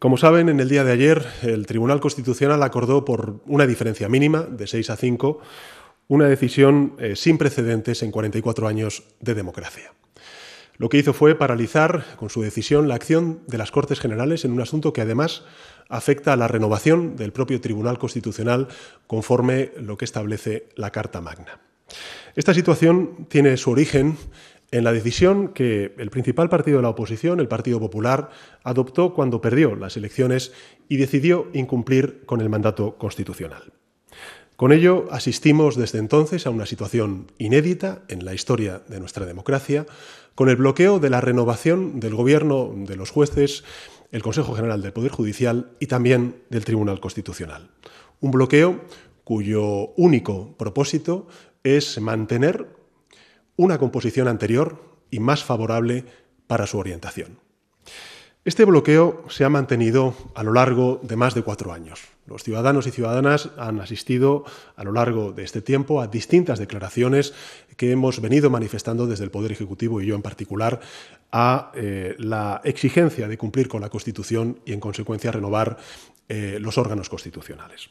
Como saben, en el día de ayer el Tribunal Constitucional acordó por una diferencia mínima de 6 a 5 una decisión eh, sin precedentes en 44 años de democracia. Lo que hizo fue paralizar con su decisión la acción de las Cortes Generales en un asunto que además afecta a la renovación del propio Tribunal Constitucional conforme lo que establece la Carta Magna. Esta situación tiene su origen en la decisión que el principal partido de la oposición, el Partido Popular, adoptó cuando perdió las elecciones y decidió incumplir con el mandato constitucional. Con ello asistimos desde entonces a una situación inédita en la historia de nuestra democracia, con el bloqueo de la renovación del gobierno, de los jueces, el Consejo General del Poder Judicial y también del Tribunal Constitucional. Un bloqueo cuyo único propósito es mantener una composición anterior y más favorable para su orientación. Este bloqueo se ha mantenido a lo largo de más de cuatro años. Los ciudadanos y ciudadanas han asistido a lo largo de este tiempo a distintas declaraciones que hemos venido manifestando desde el Poder Ejecutivo y yo en particular a eh, la exigencia de cumplir con la Constitución y, en consecuencia, renovar eh, los órganos constitucionales.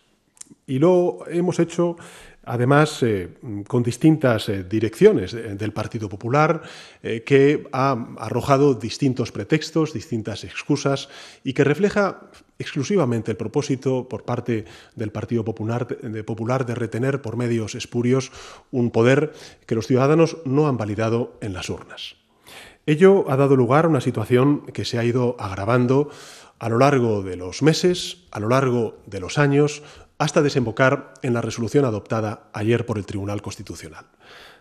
Y lo hemos hecho además eh, con distintas eh, direcciones del Partido Popular, eh, que ha arrojado distintos pretextos, distintas excusas y que refleja exclusivamente el propósito por parte del Partido Popular de, Popular de retener por medios espurios un poder que los ciudadanos no han validado en las urnas. Ello ha dado lugar a una situación que se ha ido agravando a lo largo de los meses, a lo largo de los años, hasta desembocar en la resolución adoptada ayer por el Tribunal Constitucional.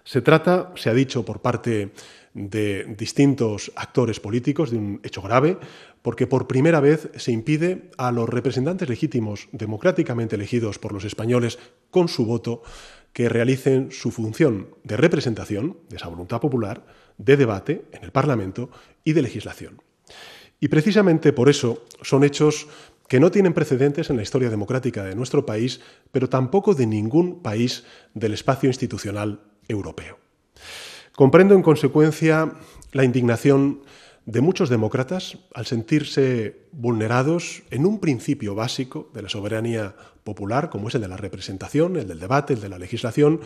Se trata, se ha dicho por parte de distintos actores políticos, de un hecho grave, porque por primera vez se impide a los representantes legítimos democráticamente elegidos por los españoles con su voto que realicen su función de representación de esa voluntad popular, de debate en el Parlamento y de legislación. Y precisamente por eso son hechos que no tienen precedentes en la historia democrática de nuestro país, pero tampoco de ningún país del espacio institucional europeo. Comprendo, en consecuencia, la indignación de muchos demócratas al sentirse vulnerados en un principio básico de la soberanía popular, como es el de la representación, el del debate, el de la legislación,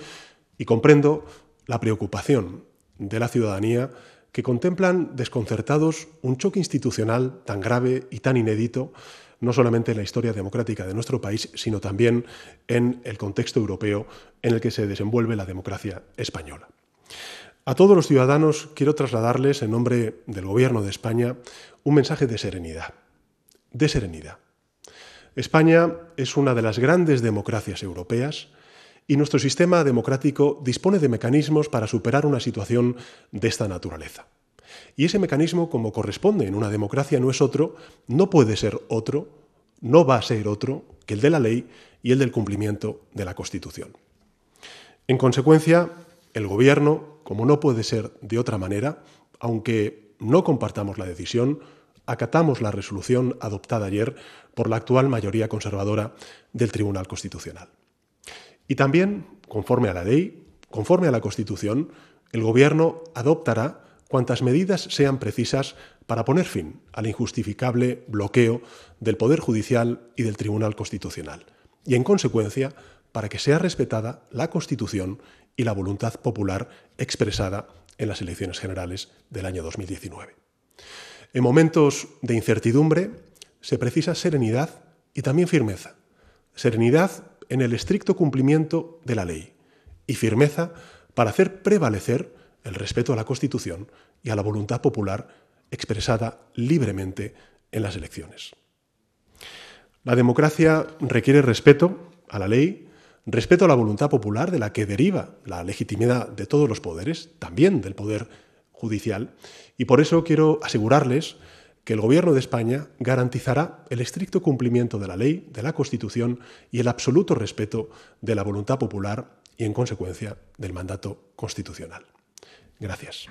y comprendo la preocupación de la ciudadanía que contemplan desconcertados un choque institucional tan grave y tan inédito no solamente en la historia democrática de nuestro país, sino también en el contexto europeo en el que se desenvuelve la democracia española. A todos los ciudadanos quiero trasladarles, en nombre del Gobierno de España, un mensaje de serenidad. De serenidad. España es una de las grandes democracias europeas y nuestro sistema democrático dispone de mecanismos para superar una situación de esta naturaleza. Y ese mecanismo, como corresponde en una democracia, no es otro, no puede ser otro, no va a ser otro que el de la ley y el del cumplimiento de la Constitución. En consecuencia, el Gobierno, como no puede ser de otra manera, aunque no compartamos la decisión, acatamos la resolución adoptada ayer por la actual mayoría conservadora del Tribunal Constitucional. Y también, conforme a la ley, conforme a la Constitución, el Gobierno adoptará cuantas medidas sean precisas para poner fin al injustificable bloqueo del Poder Judicial y del Tribunal Constitucional, y en consecuencia para que sea respetada la Constitución y la voluntad popular expresada en las elecciones generales del año 2019. En momentos de incertidumbre se precisa serenidad y también firmeza. Serenidad en el estricto cumplimiento de la ley y firmeza para hacer prevalecer el respeto a la Constitución y a la voluntad popular expresada libremente en las elecciones. La democracia requiere respeto a la ley, respeto a la voluntad popular de la que deriva la legitimidad de todos los poderes, también del poder judicial, y por eso quiero asegurarles que el Gobierno de España garantizará el estricto cumplimiento de la ley, de la Constitución y el absoluto respeto de la voluntad popular y, en consecuencia, del mandato constitucional. Gracias.